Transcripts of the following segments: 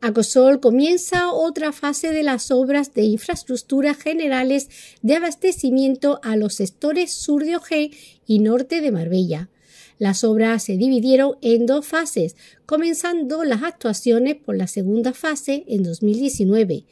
Acosol comienza otra fase de las obras de infraestructuras generales de abastecimiento a los sectores sur de Ojén y norte de Marbella. Las obras se dividieron en dos fases, comenzando las actuaciones por la segunda fase en 2019.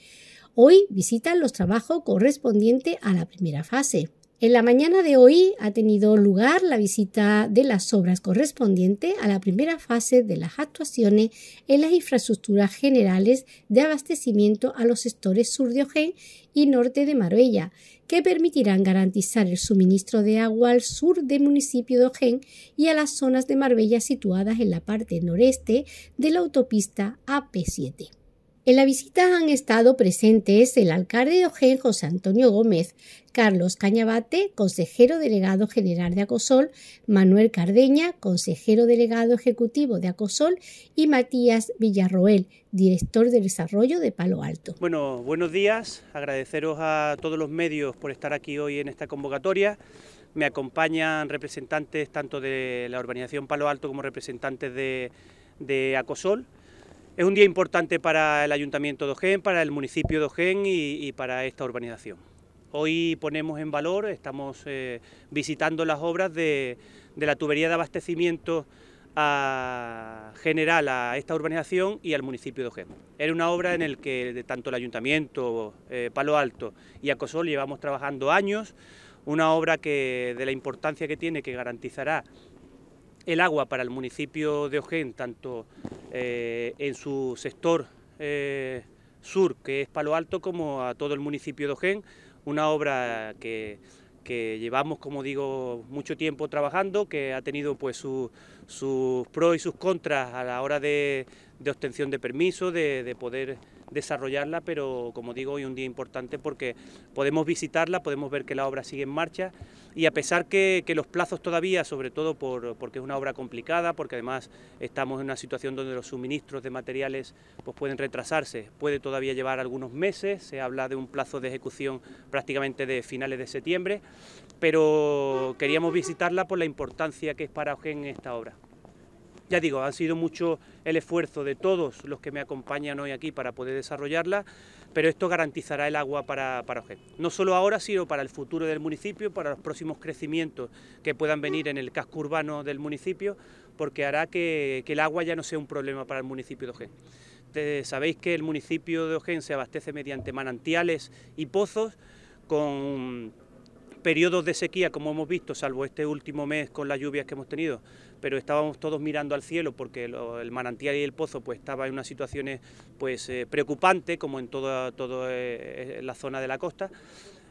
Hoy visitan los trabajos correspondientes a la primera fase. En la mañana de hoy ha tenido lugar la visita de las obras correspondientes a la primera fase de las actuaciones en las infraestructuras generales de abastecimiento a los sectores sur de Ojén y norte de Marbella, que permitirán garantizar el suministro de agua al sur del municipio de Ojén y a las zonas de Marbella situadas en la parte noreste de la autopista AP7. En la visita han estado presentes el alcalde de Ojén, José Antonio Gómez, Carlos Cañabate, consejero delegado general de Acosol, Manuel Cardeña, consejero delegado ejecutivo de Acosol y Matías Villarroel, director de desarrollo de Palo Alto. Bueno, buenos días, agradeceros a todos los medios por estar aquí hoy en esta convocatoria. Me acompañan representantes tanto de la urbanización Palo Alto como representantes de, de Acosol. Es un día importante para el Ayuntamiento de Ojén, para el municipio de Ojén y, para esta urbanización. Hoy ponemos en valor, estamos eh, visitando las obras de, la tubería de abastecimiento general a esta urbanización y al municipio de Ojén. Era una obra en la que tanto el Ayuntamiento, eh, Palo Alto y Acosol llevamos trabajando años, una obra que de la importancia que tiene, que garantizará el agua para el municipio de Ojén, tanto eh, en su sector eh, sur, que es Palo Alto, como a todo el municipio de Ojén, una obra que, llevamos, como digo, mucho tiempo trabajando, que ha tenido pues sus pros y sus contras a la hora de, obtención de permiso, de, de poder desarrollarla, pero como digo, hoy un día importante porque podemos visitarla, podemos ver que la obra sigue en marcha y a pesar que, los plazos todavía, sobre todo por, porque es una obra complicada, porque además estamos en una situación donde los suministros de materiales pues pueden retrasarse, puede todavía llevar algunos meses, se habla de un plazo de ejecución prácticamente de finales de septiembre, pero queríamos visitarla por la importancia que es para Eugen esta obra. Ya digo, ha sido mucho el esfuerzo de todos los que me acompañan hoy aquí para poder desarrollarla, pero esto garantizará el agua para, para No solo ahora, sino para el futuro del municipio, para los próximos crecimientos que puedan venir en el casco urbano del municipio, porque hará que, el agua ya no sea un problema para el municipio de Ojén. sabéis que el municipio de Ojén se abastece mediante manantiales y pozos con periodos de sequía, como hemos visto, salvo este último mes con las lluvias que hemos tenido, pero estábamos todos mirando al cielo porque el manantial y el pozo pues estaba en unas situaciones pues eh, preocupantes, como en toda, toda eh, la zona de la costa.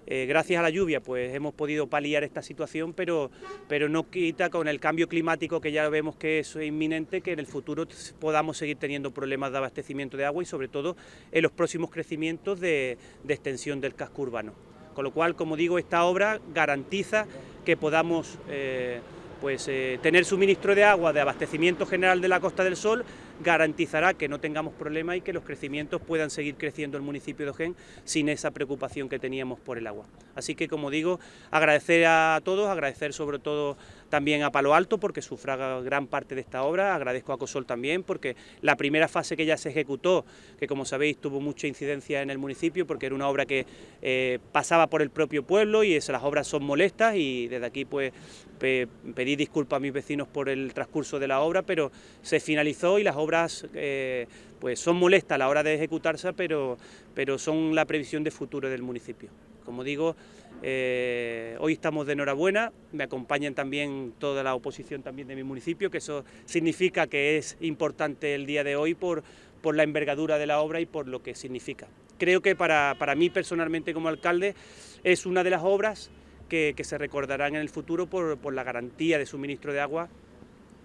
Eh, gracias a la lluvia pues hemos podido paliar esta situación, pero, pero no quita con el cambio climático que ya vemos que es inminente, que en el futuro podamos seguir teniendo problemas de abastecimiento de agua y sobre todo en los próximos crecimientos de extensión del casco urbano. Con lo cual, como digo, esta obra garantiza que podamos eh, pues, eh, tener suministro de agua de abastecimiento general de la Costa del Sol, garantizará que no tengamos problemas y que los crecimientos puedan seguir creciendo el municipio de Ojén sin esa preocupación que teníamos por el agua. Así que, como digo, agradecer a todos, agradecer sobre todo también a Palo Alto porque sufraga gran parte de esta obra, agradezco a Cosol también porque la primera fase que ya se ejecutó, que como sabéis tuvo mucha incidencia en el municipio porque era una obra que eh, pasaba por el propio pueblo y las obras son molestas y desde aquí pues pedí disculpas a mis vecinos por el transcurso de la obra, pero se finalizó y las obras eh, pues son molestas a la hora de ejecutarse, pero, pero son la previsión de futuro del municipio. Como digo, eh, hoy estamos de enhorabuena, me acompañan también toda la oposición también de mi municipio, que eso significa que es importante el día de hoy por, por la envergadura de la obra y por lo que significa. Creo que para, mí personalmente como alcalde es una de las obras que, se recordarán en el futuro por, la garantía de suministro de agua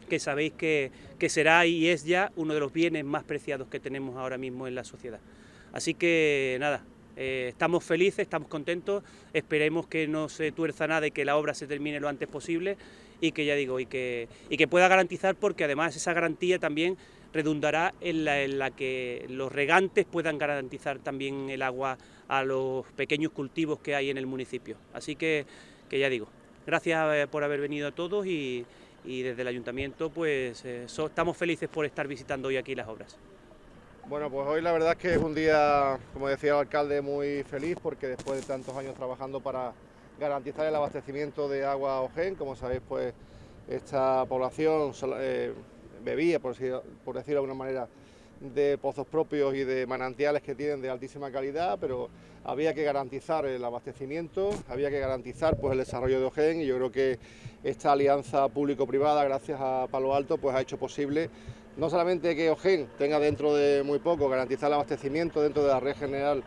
que sabéis que, que, será y es ya uno de los bienes más preciados que tenemos ahora mismo en la sociedad. Así que nada, eh, estamos felices, estamos contentos, esperemos que no se tuerza nada y que la obra se termine lo antes posible y que ya digo, y que, y que pueda garantizar, porque además esa garantía también redundará en la, que los regantes puedan garantizar también el agua a los pequeños cultivos que hay en el municipio. Así que, que ya digo, gracias eh, por haber venido a todos y, desde el ayuntamiento pues eh, estamos felices por estar visitando hoy aquí las obras. Bueno, pues hoy la verdad es que es un día, como decía el alcalde, muy feliz porque después de tantos años trabajando para garantizar el abastecimiento de agua Ogen, como sabéis, pues esta población eh, bebía, por, por decirlo de alguna manera, de pozos propios y de manantiales que tienen de altísima calidad, pero había que garantizar el abastecimiento, había que garantizar pues el desarrollo de Ogen y yo creo que esta alianza público-privada, gracias a Palo Alto, pues ha hecho posible no solamente que Ogen tenga dentro de muy poco garantizar el abastecimiento dentro de la red general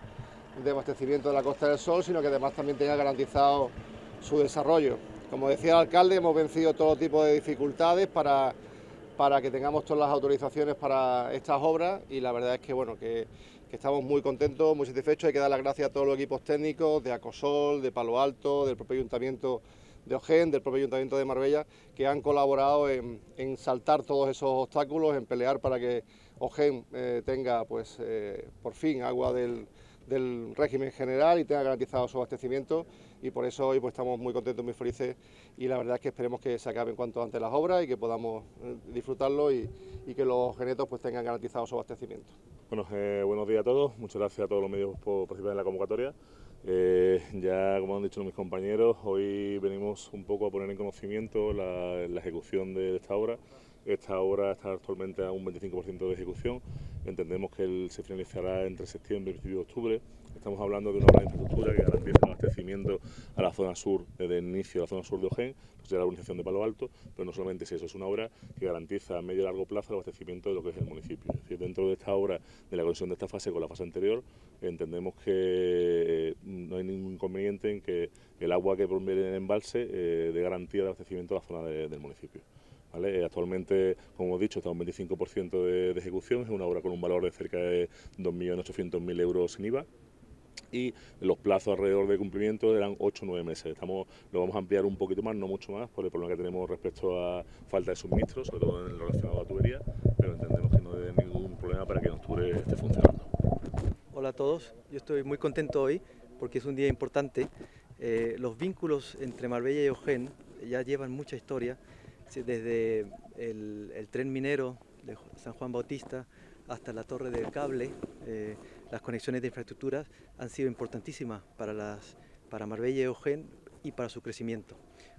de abastecimiento de la Costa del Sol, sino que además también tenga garantizado su desarrollo. Como decía el alcalde, hemos vencido todo tipo de dificultades para, para que tengamos todas las autorizaciones para estas obras y la verdad es que bueno que, estamos muy contentos, muy satisfechos. Hay que dar las gracias a todos los equipos técnicos de Acosol, de Palo Alto, del propio ayuntamiento de Ogen, del propio Ayuntamiento de Marbella, que han colaborado en, saltar todos esos obstáculos, en pelear para que Ogen eh, tenga, pues, eh, por fin agua del, régimen general y tenga garantizado su abastecimiento y por eso hoy pues estamos muy contentos, muy felices y la verdad es que esperemos que se acaben cuanto antes las obras y que podamos eh, disfrutarlo y, que los genetos pues tengan garantizado su abastecimiento. Bueno, buenos días a todos, muchas gracias a todos los medios por participar en la convocatoria. Eh, ya, como han dicho mis compañeros, hoy venimos un poco a poner en conocimiento la, ejecución de esta obra. Esta obra está actualmente a un 25% de ejecución. Entendemos que se finalizará entre septiembre y principio de octubre. Estamos hablando de una obra infraestructura que garantiza el abastecimiento a la zona sur, desde el inicio de la zona sur de Ogen, pues la urbanización de Palo Alto, pero no solamente es eso, es una obra que garantiza a medio y largo plazo el abastecimiento de lo que es el municipio. Dentro de esta obra, de la conexión de esta fase con la fase anterior, entendemos que eh, no hay ningún inconveniente en que el agua que proviene en el embalse eh, de garantía de abastecimiento a la zona del municipio. Actualmente, como hemos dicho, está un 25% de, ejecución, es una obra con un valor de cerca de 2.800.000 euros sin IVA y los plazos alrededor de cumplimiento eran 8 o 9 meses. Lo vamos a ampliar un poquito más, no mucho más, por el problema que tenemos respecto a falta de suministro, sobre todo en lo relacionado a tubería, pero entendemos que no hay ningún problema para que en octubre esté funcionando. Hola a todos, yo estoy muy contento hoy porque es un día importante. Eh, los vínculos entre Marbella y Eugen ya llevan mucha historia, desde el, tren minero de San Juan Bautista hasta la torre del cable. Eh, las conexiones de infraestructuras han sido importantísimas para, las, para Marbella y Eugen y para su crecimiento.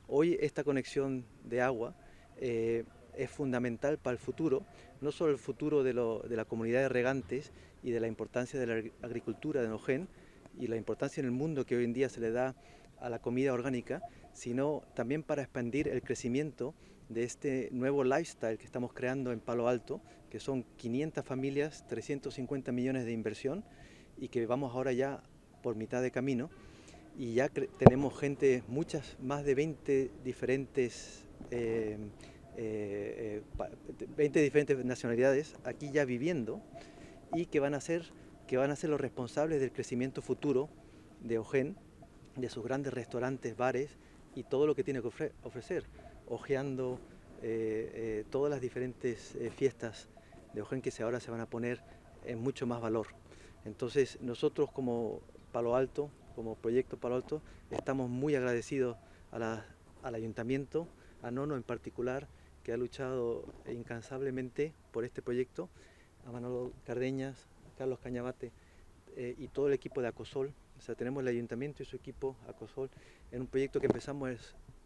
Hoy esta conexión de agua eh, es fundamental para el futuro, no solo el futuro de, la comunidad de regantes y de la importancia de la agricultura de Eugen y la importancia en el mundo que hoy en día se le da a la comida orgánica, sino también para expandir el crecimiento de este nuevo lifestyle que estamos creando en Palo Alto, que son 500 familias, 350 millones de inversión y que vamos ahora ya por mitad de camino. Y ya tenemos gente, muchas, más de 20 diferentes, 20 eh, eh, diferentes nacionalidades aquí ya viviendo y que van a ser que van a ser los responsables del crecimiento futuro de Ogen, de sus grandes restaurantes, bares y todo lo que tiene que ofrecer ojeando eh, eh, todas las diferentes eh, fiestas de Ojen que ahora se van a poner en mucho más valor. Entonces nosotros como Palo Alto, como Proyecto Palo Alto, estamos muy agradecidos al ayuntamiento, a Nono en particular, que ha luchado incansablemente por este proyecto, a Manolo Cardeñas, Carlos Cañabate y todo el equipo de Acosol. O sea, tenemos el ayuntamiento y su equipo Acosol en un proyecto que empezamos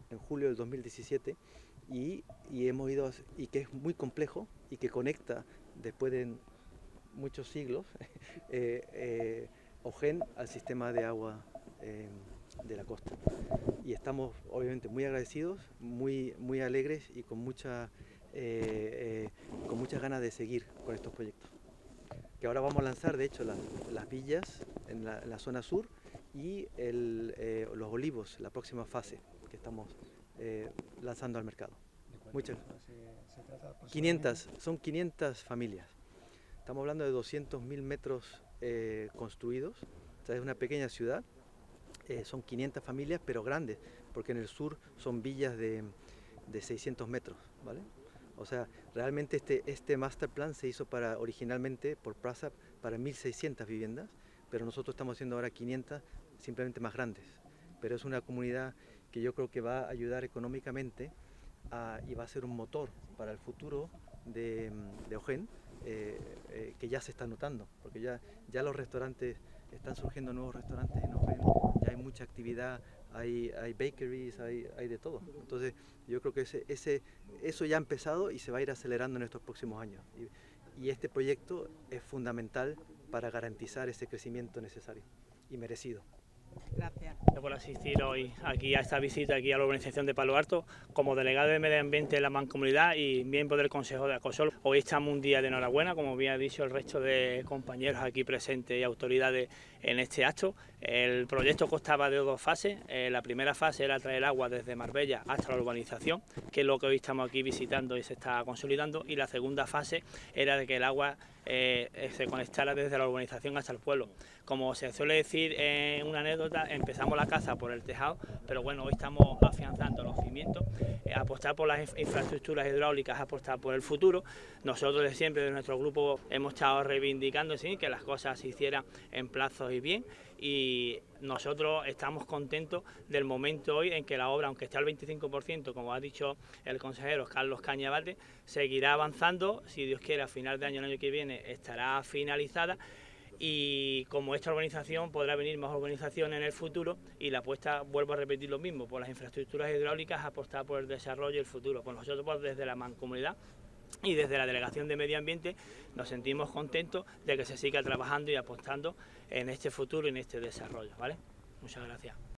en julio del 2017 y, hemos ido y que es muy complejo y que conecta después de muchos siglos eh, eh, Ogen al sistema de agua eh, de la costa. Y estamos obviamente muy agradecidos, muy, muy alegres y con, mucha, con muchas ganas de seguir con estos proyectos. Que ahora vamos a lanzar, de hecho, las, villas en la, zona sur y los olivos, la próxima fase estamos eh, lanzando al mercado. Muchas. Se, 500, son 500 familias. Estamos hablando de 200.000 metros eh, construidos. es una pequeña ciudad. Eh, son 500 familias, pero grandes, porque en el sur son villas de, de 600 metros. ¿vale? O sea, realmente este, este master plan se hizo para, originalmente por Plaza para 1.600 viviendas, pero nosotros estamos haciendo ahora 500 simplemente más grandes. Pero es una comunidad que yo creo que va a ayudar económicamente y va a ser un motor para el futuro de, de Ogen que ya se está notando, porque ya, ya los restaurantes, están surgiendo nuevos restaurantes en Ojén, ya hay mucha actividad, hay, hay bakeries, hay, hay, de todo. Entonces yo creo que ese, ese, eso ya ha empezado y se va a ir acelerando en estos próximos años. Y este proyecto es fundamental para garantizar ese crecimiento necesario y merecido. Gracias. Por asistir hoy aquí a esta visita aquí a la urbanización de Palo Alto como delegado de Medio Ambiente de la Mancomunidad y miembro del Consejo de Acosol. Hoy estamos un día de enhorabuena, como bien ha dicho el resto de compañeros aquí presentes y autoridades en este acto. El proyecto constaba de dos fases. Eh, la primera fase era traer agua desde Marbella hasta la urbanización, que es lo que hoy estamos aquí visitando y se está consolidando. Y la segunda fase era de que el agua eh, se conectara desde la urbanización hasta el pueblo. Como se suele decir en una anécdota, empezamos la casa por el tejado, pero bueno, hoy estamos afianzando los eh, apostar por las infraestructuras hidráulicas, apostar por el futuro. Nosotros de siempre, de nuestro grupo, hemos estado reivindicando ¿sí? que las cosas se hicieran en plazos y bien y nosotros estamos contentos del momento hoy en que la obra, aunque esté al 25%, como ha dicho el consejero Carlos Cañabate, seguirá avanzando, si Dios quiere, a final de año, el año que viene, estará finalizada y como esta organización podrá venir más organización en el futuro y la apuesta, vuelvo a repetir lo mismo, por las infraestructuras hidráulicas, apostar por el desarrollo y el futuro. Pues nosotros pues, desde la mancomunidad y desde la Delegación de Medio Ambiente nos sentimos contentos de que se siga trabajando y apostando en este futuro y en este desarrollo. ¿vale? Muchas gracias.